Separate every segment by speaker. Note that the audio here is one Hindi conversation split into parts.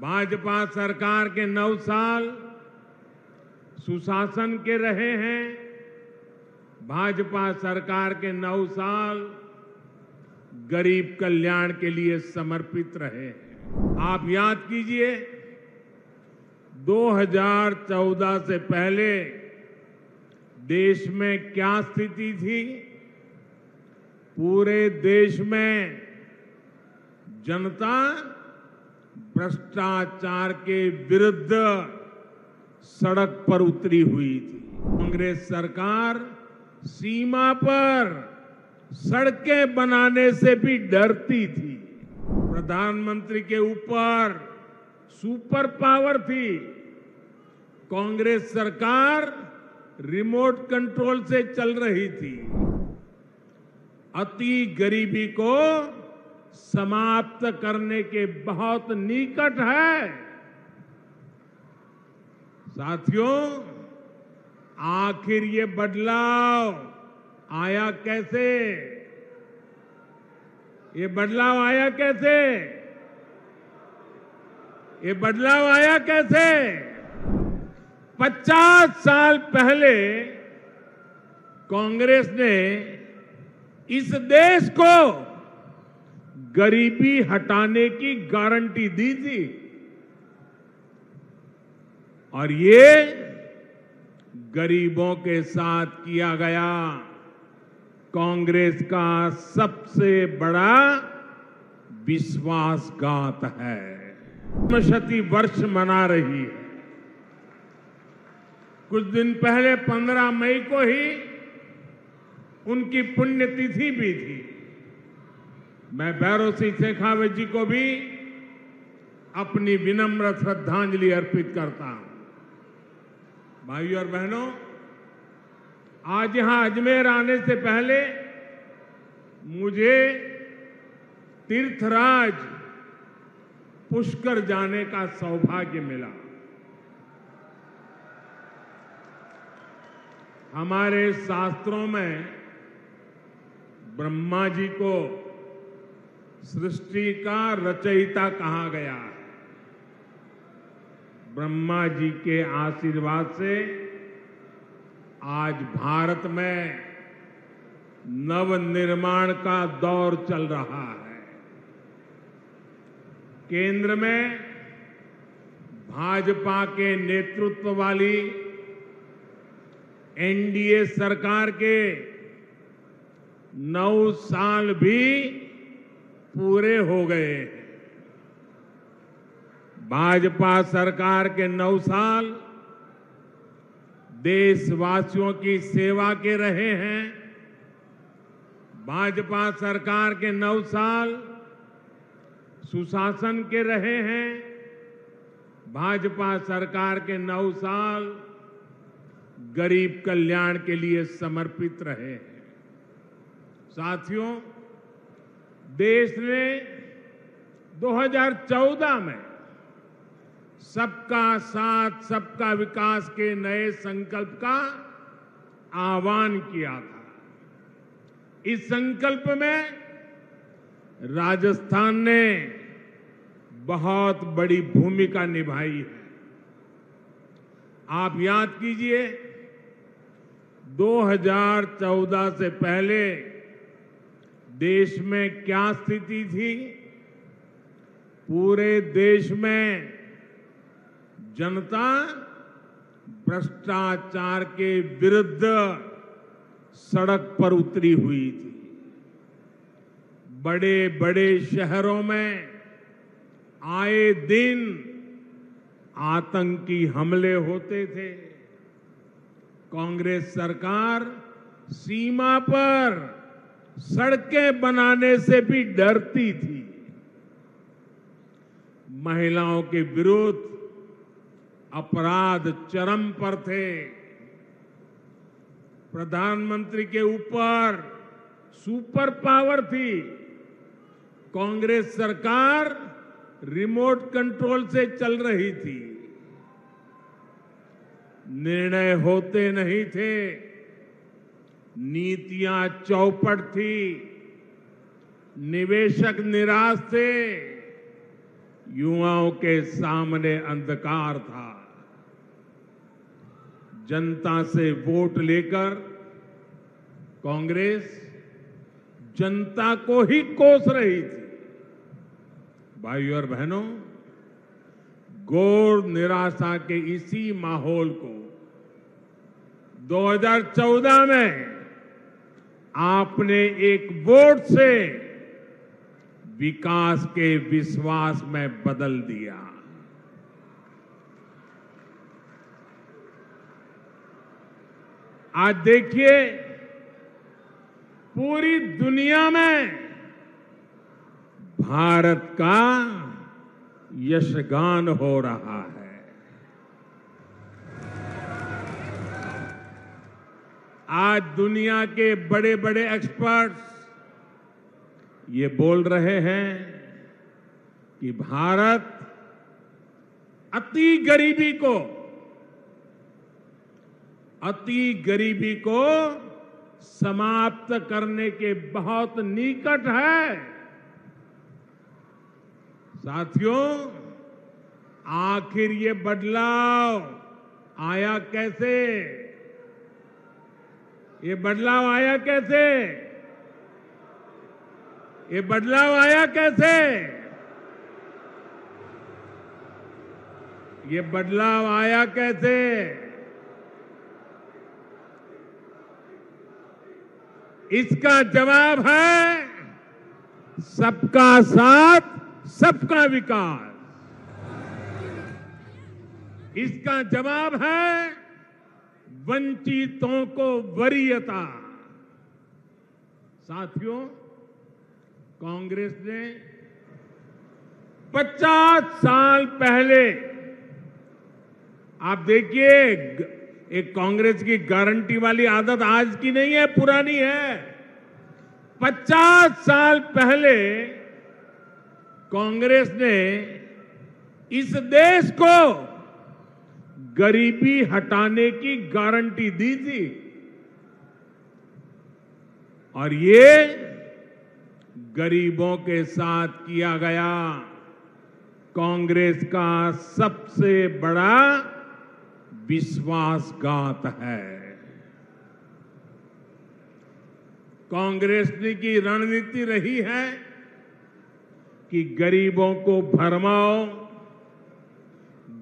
Speaker 1: भाजपा सरकार के नौ साल सुशासन के रहे हैं। भाजपा सरकार के नौ साल गरीब कल्याण के लिए समर्पित रहे हैं। आप याद कीजिए 2014 से पहले देश में क्या स्थिति थी? पूरे देश में जनता भ्रष्टाचार के विरुद्ध सड़क पर उतरी हुई थी। कांग्रेस सरकार सीमा पर सड़कें बनाने से भी डरती थी। प्रधानमंत्री के ऊपर सुपर पावर थी। कांग्रेस सरकार रिमोट कंट्रोल से चल रही थी। अति गरीबी को समाप्त करने के बहुत निकट है। साथियों, आखिर ये बदलाव आया कैसे? ये बदलाव आया कैसे? ये बदलाव आया कैसे? 50 साल पहले कांग्रेस ने इस देश को गरीबी हटाने की गारंटी दी थी और ये गरीबों के साथ किया गया कांग्रेस का सबसे बड़ा विश्वासघात है। शती वर्ष मना रही है। कुछ दिन पहले 15 मई को ही उनकी पुण्यतिथि भी थी। मैं भैरव सिंह शेखावत जी को भी अपनी विनम्र श्रद्धांजलि अर्पित करता हूँ। भाइयों और बहनों, आज यहाँ अजमेर आने से पहले मुझे तीर्थराज पुष्कर जाने का सौभाग्य मिला। हमारे शास्त्रों में ब्रह्मा जी को सृष्टि का रचयिता कहा गया? है ब्रह्मा जी के आशीर्वाद से आज भारत में नव निर्माण का दौर चल रहा है। केंद्र में भाजपा के नेतृत्व वाली एनडीए सरकार के नौ साल भी पूरे हो गए। भाजपा सरकार के नौ साल देशवासियों की सेवा के रहे हैं। भाजपा सरकार के नौ साल सुशासन के रहे हैं। भाजपा सरकार के नौ साल गरीब कल्याण के लिए समर्पित रहे हैं। साथियों देश ने 2014 में सबका साथ, सबका विकास के नए संकल्प का आह्वान किया था। इस संकल्प में राजस्थान ने बहुत बड़ी भूमिका निभाई है। आप याद कीजिए 2014 से पहले देश में क्या स्थिति थी? पूरे देश में जनता भ्रष्टाचार के विरुद्ध सड़क पर उतरी हुई थी। बड़े बड़े शहरों में आए दिन आतंकी हमले होते थे। कांग्रेस सरकार सीमा पर सड़कें बनाने से भी डरती थी। महिलाओं के विरुद्ध अपराध चरम पर थे। प्रधानमंत्री के ऊपर सुपर पावर थी। कांग्रेस सरकार रिमोट कंट्रोल से चल रही थी। निर्णय होते नहीं थे। नीतियाँ चौपट थी। निवेशक निराश थे। युवाओं के सामने अंधकार था। जनता से वोट लेकर कांग्रेस जनता को ही कोस रही थी। भाइयों और बहनों, घोर निराशा के इसी माहौल को 2014 में आपने एक वोट से विकास के विश्वास में बदल दिया। आज देखिए, पूरी दुनिया में भारत का यशगान हो रहा है। आज दुनिया के बड़े बड़े एक्सपर्ट्स ये बोल रहे हैं कि भारत अति गरीबी को, अति गरीबी को समाप्त करने के बहुत निकट है। साथियों, आखिर ये बदलाव आया कैसे? ये बदलाव आया कैसे? ये बदलाव आया कैसे? ये बदलाव आया कैसे? इसका जवाब है, सबका साथ, सबका विकास। इसका जवाब है वंचितों को वरीयता। साथियों, कांग्रेस ने 50 साल पहले, आप देखिए एक कांग्रेस की गारंटी वाली आदत आज की नहीं है, पुरानी है। 50 साल पहले, कांग्रेस ने इस देश को गरीबी हटाने की गारंटी दी थी और ये गरीबों के साथ किया गया कांग्रेस का सबसे बड़ा विश्वासघात है। कांग्रेस की रणनीति रही है कि गरीबों को भरमाओ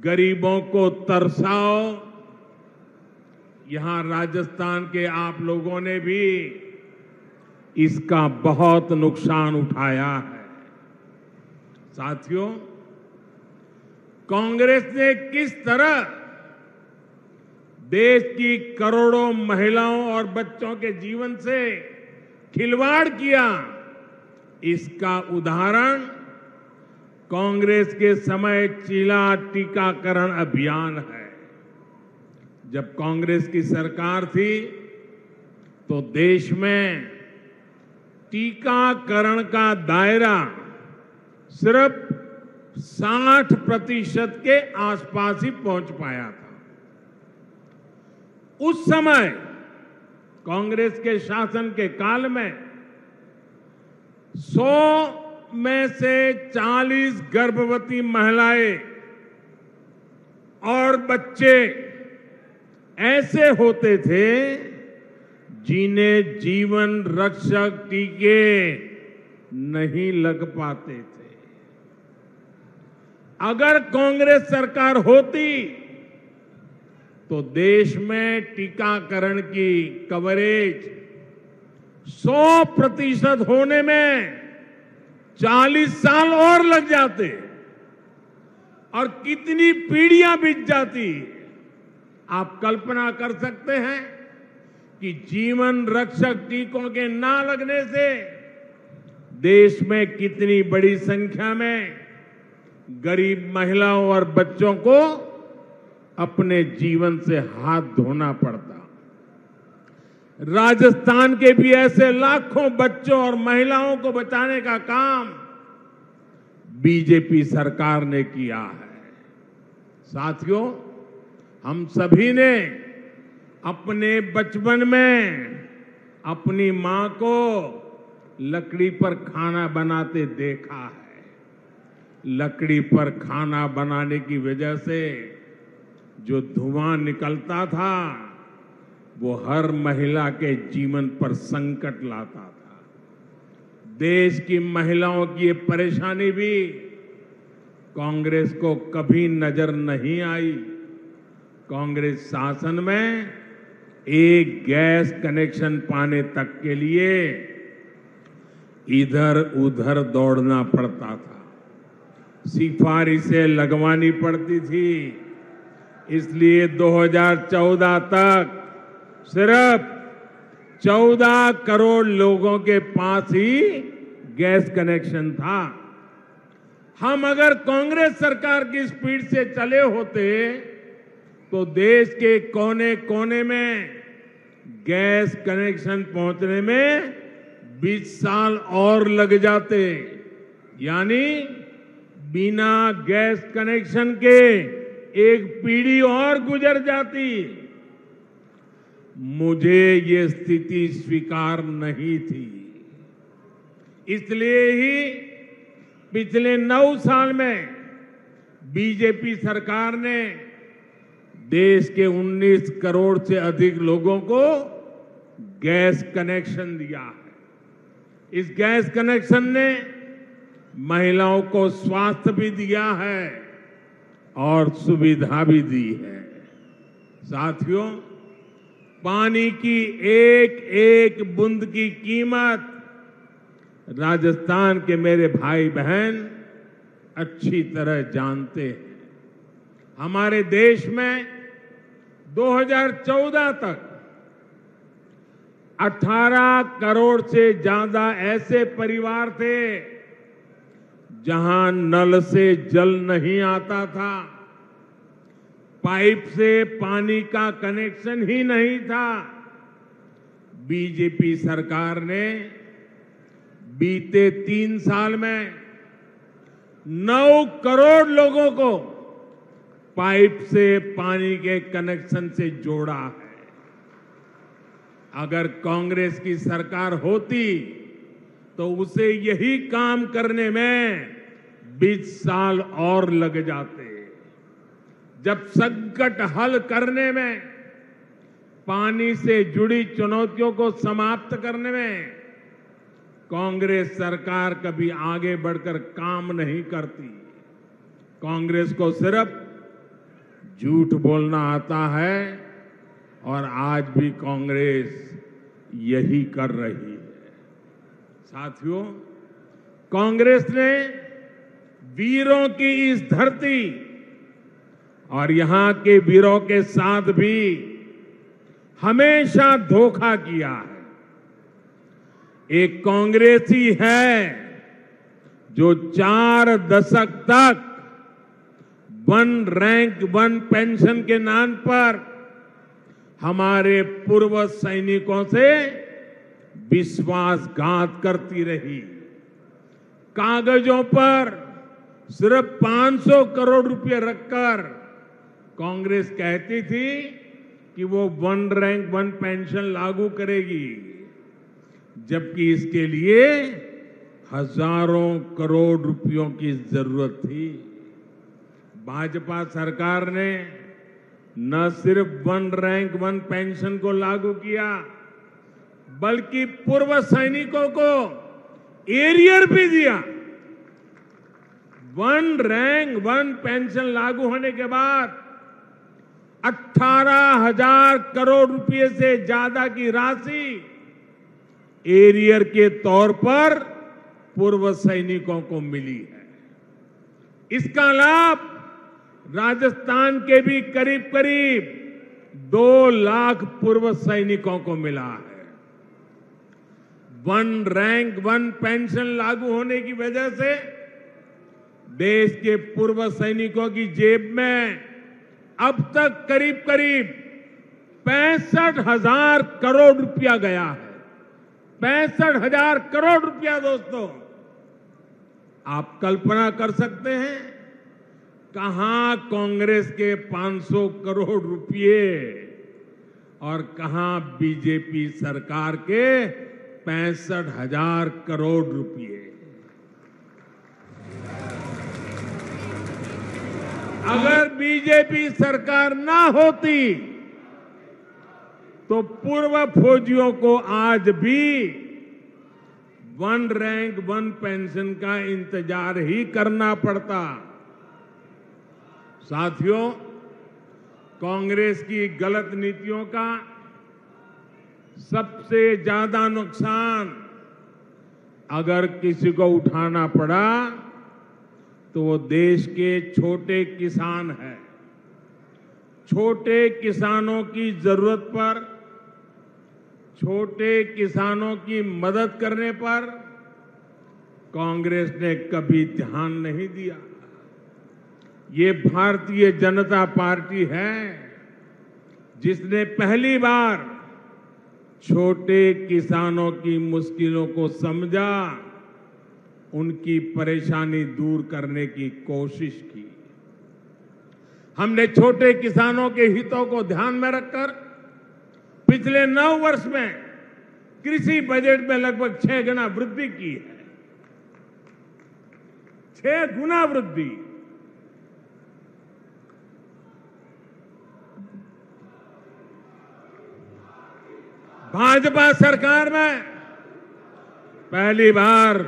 Speaker 1: गरीबों को तरसाओ। यहाँ राजस्थान के आप लोगों ने भी इसका बहुत नुकसान उठाया है। साथियों, कांग्रेस ने किस तरह देश की करोड़ों महिलाओं और बच्चों के जीवन से खिलवाड़ किया, इसका उदाहरण कांग्रेस के समय चीला टीकाकरण अभियान है। जब कांग्रेस की सरकार थी तो देश में टीकाकरण का दायरा सिर्फ़ 60 प्रतिशत के आसपास ही पहुँच पाया था। उस समय कांग्रेस के शासन के काल में 100 में से 40 गर्भवती महिलाएँ और बच्चे ऐसे होते थे जिन्हें जीवन रक्षक टीके नहीं लग पाते थे। अगर कांग्रेस सरकार होती तो देश में टीकाकरण की कवरेज 100 प्रतिशत होने में 40 साल और लग जाते और कितनी पीढ़ियाँ बीत जाती। आप कल्पना कर सकते हैं कि जीवन रक्षक टीकों के ना लगने से देश में कितनी बड़ी संख्या में गरीब महिलाओं और बच्चों को अपने जीवन से हाथ धोना पड़ता। राजस्थान के भी ऐसे लाखों बच्चों और महिलाओं को बचाने का काम बीजेपी सरकार ने किया है। साथियों, हम सभी ने अपने बचपन में अपनी माँ को लकड़ी पर खाना बनाते देखा है। लकड़ी पर खाना बनाने की वजह से जो धुआँ निकलता था वो हर महिला के जीवन पर संकट लाता था। देश की महिलाओं की ये परेशानी भी कांग्रेस को कभी नज़र नहीं आई। कांग्रेस शासन में एक गैस कनेक्शन पाने तक के लिए इधर उधर दौड़ना पड़ता था। सिफारिशें लगवानी पड़ती थी, इसलिए 2014 तक सिर्फ़ 14 करोड़ लोगों के पास ही गैस कनेक्शन था। हम अगर कांग्रेस सरकार की स्पीड से चले होते तो देश के कोने कोने में गैस कनेक्शन पहुँचने में 20 साल और लग जाते। यानी बिना गैस कनेक्शन के एक पीढ़ी और गुजर जाती। मुझे ये स्थिति स्वीकार नहीं थी। इसलिए ही पिछले नौ साल में बीजेपी सरकार ने देश के 19 करोड़ से अधिक लोगों को गैस कनेक्शन दिया है। इस गैस कनेक्शन ने महिलाओं को स्वास्थ्य भी दिया है और सुविधा भी दी है। साथियों पानी की एक एक बूंद की कीमत राजस्थान के मेरे भाई बहन अच्छी तरह जानते हैं। हमारे देश में 2014 तक 18 करोड़ से ज़्यादा ऐसे परिवार थे जहाँ नल से जल नहीं आता था। पाइप से पानी का कनेक्शन ही नहीं था। बीजेपी सरकार ने बीते तीन साल में नौ करोड़ लोगों को पाइप से पानी के कनेक्शन से जोड़ा है। अगर कांग्रेस की सरकार होती तो उसे यही काम करने में 20 साल और लग जाते। जब संकट हल करने में, पानी से जुड़ी चुनौतियों को समाप्त करने में, कांग्रेस सरकार कभी आगे बढ़कर काम नहीं करती। कांग्रेस को सिर्फ़ झूठ बोलना आता है और आज भी कांग्रेस यही कर रही है। साथियों, कांग्रेस ने वीरों की इस धरती और यहाँ के वीरों के साथ भी हमेशा धोखा किया है। एक कांग्रेसी है जो चार दशक तक वन रैंक वन पेंशन के नाम पर हमारे पूर्व सैनिकों से विश्वासघात करती रही। कागजों पर सिर्फ़ 500 करोड़ रुपए रखकर कांग्रेस कहती थी कि वो वन रैंक, वन पेंशन लागू करेगी, जबकि इसके लिए हज़ारों करोड़ रुपयों की ज़रूरत थी। भाजपा सरकार ने न सिर्फ़ वन रैंक, वन पेंशन को लागू किया, बल्कि पूर्व सैनिकों को एरियर भी दिया। वन रैंक, वन पेंशन लागू होने के बाद अठारह हज़ार करोड़ रुपए से ज़्यादा की राशि एरियर के तौर पर पूर्व सैनिकों को मिली है। इसका लाभ राजस्थान के भी करीब करीब दो लाख पूर्व सैनिकों को मिला है। वन रैंक, वन पेंशन लागू होने की वजह से देश के पूर्व सैनिकों की जेब में अब तक करीब करीब पैंसठ हज़ार करोड़ रुपया गया है। पैंसठ हज़ार करोड़ रुपया दोस्तों। आप कल्पना कर सकते हैं कहाँ कांग्रेस के 500 करोड़ रुपए और कहाँ बीजेपी सरकार के पैंसठ हज़ार करोड़ रुपए अगर बीजेपी सरकार ना होती तो पूर्व फौजियों को आज भी वन रैंक, वन पेंशन का इंतज़ार ही करना पड़ता। साथियों, कांग्रेस की गलत नीतियों का सबसे ज़्यादा नुकसान अगर किसी को उठाना पड़ा तो वो देश के छोटे किसान हैं। छोटे किसानों की ज़रूरत पर, छोटे किसानों की मदद करने पर कांग्रेस ने कभी ध्यान नहीं दिया। ये भारतीय जनता पार्टी है जिसने पहली बार छोटे किसानों की मुश्किलों को समझा। उनकी परेशानी दूर करने की कोशिश की। हमने छोटे किसानों के हितों को ध्यान में रखकर पिछले नौ वर्ष में कृषि बजट में लगभग छह गुना वृद्धि की है। छह गुना वृद्धि। भाजपा सरकार में पहली बार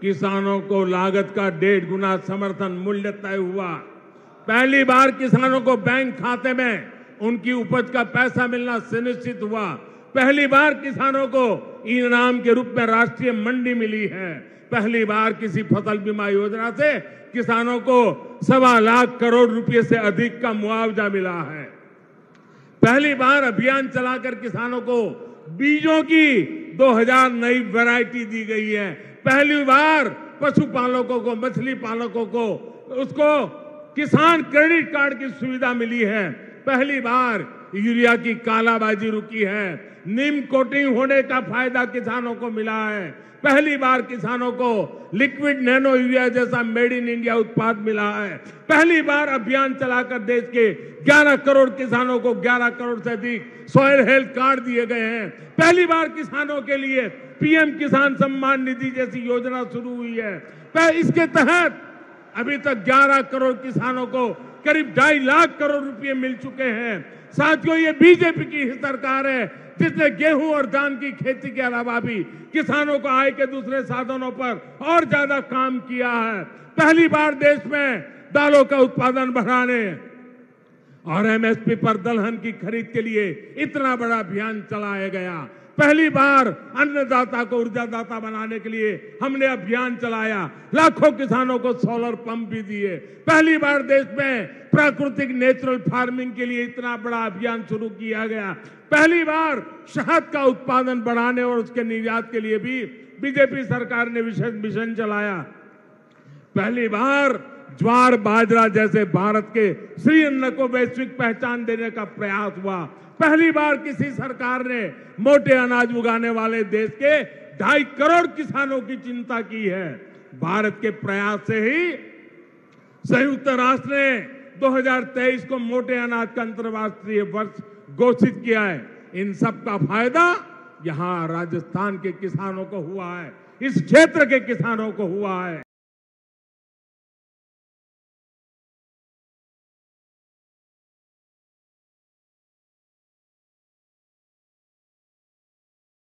Speaker 1: किसानों को लागत का डेढ़ गुना समर्थन मूल्य तय हुआ। पहली बार किसानों को बैंक खाते में उनकी उपज का पैसा मिलना सुनिश्चित हुआ। पहली बार किसानों को इनाम के रूप में राष्ट्रीय मंडी मिली है। पहली बार किसी फ़सल बीमा योजना से किसानों को सवा लाख करोड़ रुपए से अधिक का मुआवजा मिला है। पहली बार अभियान चलाकर किसानों को बीजों की 2000 नई वैरायटी दी गई है। पहली बार पशुपालकों को, मछली पालकों को, उसको किसान क्रेडिट कार्ड की सुविधा मिली है। पहली बार यूरिया की कालाबाजी रुकी है। निम कोटिंग होने का फ़ायदा किसानों को मिला है। पहली बार किसानों को लिक्विड नैनो यूरिया जैसा मेड इन इंडिया उत्पाद मिला है। पहली बार अभियान चलाकर देश के 11 करोड़ किसानों को 11 करोड़ से अधिक सॉयल हेल्थ कार्ड दिए गए हैं। पहली बार किसानों के लिए पीएम किसान सम्मान निधि जैसी योजना शुरू हुई है। इसके तहत अभी तक 11 करोड़ किसानों को करीब ढाई लाख करोड़ रुपए मिल चुके हैं। साथियों, ये बीजेपी की सरकार है, जिसने गेहूँ और धान की खेती के अलावा भी किसानों को आय के दूसरे साधनों पर और ज़्यादा काम किया है। पहली बार देश में दालों का उत्पादन बढ़ाने और एमएसपी पर दलहन की खरीद के लिए इतना बड़ा अभियान चलाया गया। पहली बार अन्नदाता को ऊर्जादाता बनाने के लिए हमने अभियान चलाया। लाखों किसानों को सोलर पंप भी दिए। पहली बार देश में प्राकृतिक नेचुरल फ़ार्मिंग के लिए इतना बड़ा अभियान शुरू किया गया। पहली बार शहद का उत्पादन बढ़ाने और उसके निर्यात के लिए भी बीजेपी सरकार ने विशेष मिशन चलाया। पहली बार ज्वार बाजरा जैसे भारत के श्री अन्न को वैश्विक पहचान देने का प्रयास हुआ। पहली बार किसी सरकार ने मोटे अनाज उगाने वाले देश के ढाई करोड़ किसानों की चिंता की है। भारत के प्रयास से ही संयुक्त राष्ट्र ने 2023 को मोटे अनाज का अंतर्राष्ट्रीय वर्ष घोषित किया है। इन सब का फ़ायदा यहाँ राजस्थान के किसानों को हुआ है। इस क्षेत्र के किसानों को हुआ है।